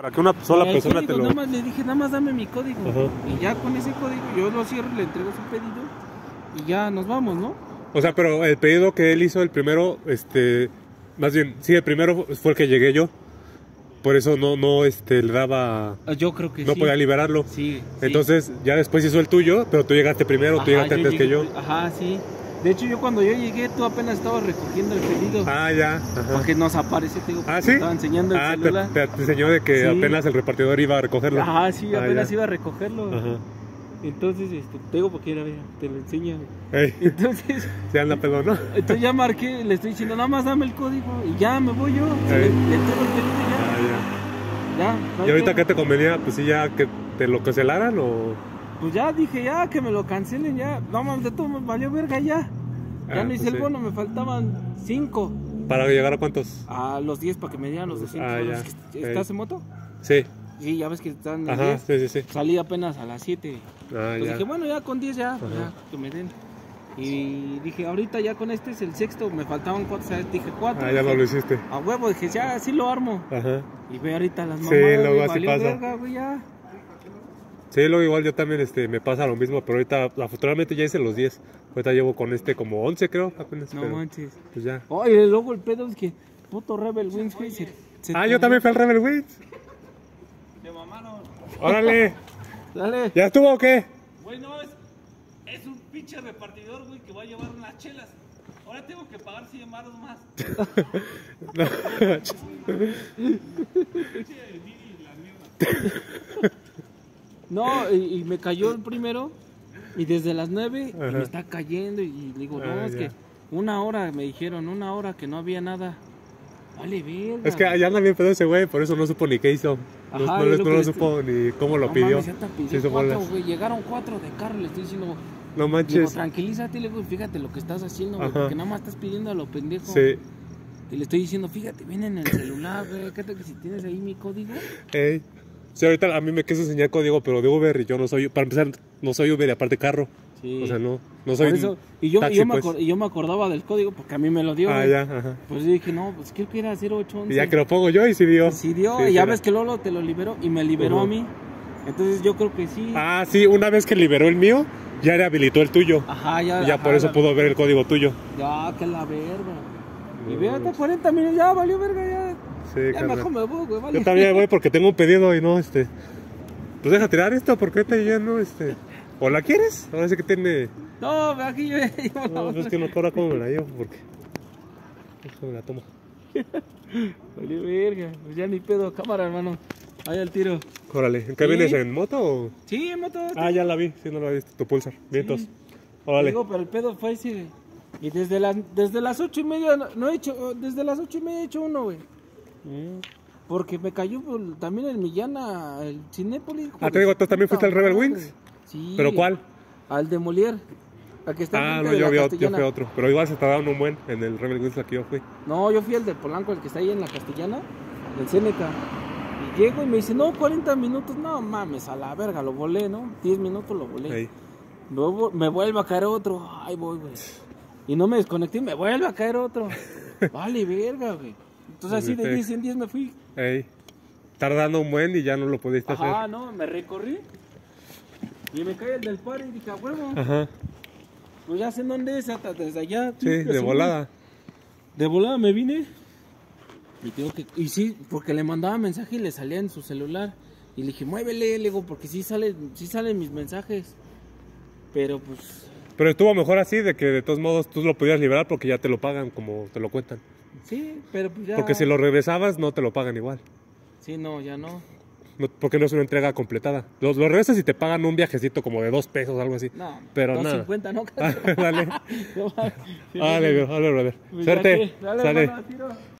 Para que una sola El persona código, te lo... Nada más le dije, nada más dame mi código. Ajá. Y ya con ese código yo lo cierro, le entrego su pedido y ya nos vamos, ¿no? O sea, pero el pedido que él hizo, el primero, este... Más bien, sí, el primero fue el que llegué yo. Por eso no, no, este, le daba... Ah, Yo creo que No sí. podía liberarlo. Sí. sí. Entonces, ya después hizo el tuyo, pero tú llegaste primero, tú llegaste antes que yo. Ajá, sí. De hecho, yo cuando yo llegué, tú apenas estabas recogiendo el pedido. Ah, ya. Ajá. Porque nos aparece, te digo, Ah, estaba enseñando el Ah, celular. te- te enseñó de que Sí. apenas el repartidor iba a recogerlo. Ajá, sí, Ah, apenas ya. iba a recogerlo. Ajá. Entonces, este, te digo porque era, te lo enseño. Ey, Entonces, se anda pedo, ¿no? entonces ya marqué, le estoy diciendo, nada más dame el código y ya me voy yo. Le, le entrego el pedido y Ah, ya. ya. Ya. no ¿Y ahorita qué te convenía? Pues sí, ya que te lo cancelaran o... Pues ya dije, ya que me lo cancelen, ya. No mames, de todo me valió verga ya. Ya Ah, no hice pues el sí. bono, me faltaban 5. ¿Para llegar a cuántos? A los 10 para que me dieran los 200 Ah, ¿Estás en moto? Sí. Sí, ya ves que están en Ajá, 10. sí, sí, sí. Salí apenas a las 7. Ah, Entonces ya. dije, bueno, ya con 10 ya, ya, que me den. Y dije, ahorita ya con este es el sexto, me faltaban 4, o sea, dije 4. Ah, ya no lo hiciste. A huevo, dije, ya, sí lo armo. Ajá. Y ve ahorita las Sí, mamadas, luego güey, así pasa. verga, güey, ya. Sí, luego igual yo también este, me pasa lo mismo, pero ahorita afortunadamente ya hice los 10. Ahorita llevo con este como 11 creo, apenas. No pero, manches. Pues ya. Oye, luego el pedo es que puto Rebel Wings, güey, se, se Ah, yo también fui al Rebel Wings. Te mamaron. Órale. Dale. ¿Ya estuvo o qué? Güey, no, es, es un pinche repartidor, güey, que va a llevar unas chelas. Ahora tengo que pagar 100 baros más. No. No, y, y me cayó el primero y desde las 9 y Ajá. me está cayendo y digo, no, Ah, es ya. que una hora me dijeron, una hora que no había nada. Vale, verga. Es que ya anda bien pedo ese güey, por eso no supo ni qué hizo. No, Ajá, lo no supo ni cómo lo No pidió. mames, pidió Sí cuatro, güey. Llegaron cuatro de carro, le estoy diciendo, No digo, manches. tranquilízate, le digo, fíjate lo que estás haciendo, güey, porque nada más estás pidiendo a lo pendejo. Sí. Y le estoy diciendo, fíjate, viene en el celular, güey, ¿qué tal que si tienes ahí mi código? Ey. Ahorita a mí me quiso enseñar código, pero de Uber y yo no soy, para empezar, no soy Uber y aparte carro. Sí. O sea, no, no soy eso, y yo, y taxi, yo me pues. y yo me acordaba del código porque a mí me lo dio. Ah, ya, ajá. Pues yo dije, no, pues creo que era 0811. Y ya que lo pongo yo y sí dio. Sí dio, Sí, y ya ves que Lolo te lo liberó y me liberó a mí. Entonces yo creo que sí. Ah, sí, una vez que liberó el mío, ya rehabilitó el tuyo. Ajá, ya. Y ya ajá, por eso la- pudo ver el código tuyo. Ya, que la verga. Y No, hasta 40 minutos, ya valió verga, ya. Sí, ya carnal. mejor me voy, güey, vale. Yo también voy porque tengo un pedido y no, este. Pues deja tirar esto porque ahorita ya no, este. ¿O la quieres? Ahora sí que tiene. No, aquí yo llevo la No, pues es que no cobra cómo me la llevo porque. Me la tomo. Valió verga, pues ya ni pedo, cámara, hermano. Ahí al tiro. Órale, ¿en qué Sí. vienes? ¿En moto o.? Sí, en moto. Ah, ya la vi, sí, no la viste, tu pulsar. Vientos. Órale. Digo, pero el pedo fue ese. Y desde las, desde las ocho y media, no, no he hecho, desde las ocho y media he hecho uno, güey. Mm. Porque me cayó también el Millana, el Cinépolis. Ah, te digo, ¿tú también fuiste al Rebel. Wings? Sí. ¿Pero cuál? Al de Molière. Al que está Ah, no, de yo, vi yo fui a otro. Pero igual se tardaron un buen en el Rebel Wings que yo fui. No, yo fui al de Polanco, el que está ahí en la Castellana, el Seneca. Y llego y me dice, no, 40 minutos. No mames, a la verga, lo volé, ¿no? 10 minutos lo volé. Ahí. Luego me vuelve a caer otro. Ay, voy, güey. Y no me desconecté y me vuelve a caer otro. Vale, verga, güey. Entonces así de Perfecto. 10 en 10 me fui. Ey. Tardando un buen y ya no lo pudiste Ajá, hacer. no, me recorrí. Y me cae el del par y dije, a huevo. Ajá. Pues ya sé en dónde es, hasta desde allá. Sí, de volada. De volada me vine. Y tengo que. Y sí, porque le mandaba mensaje y le salía en su celular. Y le dije, muévele, le digo, porque sí, sale, sí salen mis mensajes. Pero pues. Pero estuvo mejor así, de que de todos modos tú lo podías liberar porque ya te lo pagan como te lo cuentan. Sí, pero pues ya. Porque si lo regresabas no te lo pagan igual. Sí, no, ya no. No- porque no es una entrega completada. Los, los regresas y te pagan un viajecito como de dos pesos o algo así. No, Pero dos nada. cincuenta, ¿no? dale. No, Dale, dale, brother. Pues Suerte. Dale, Sale.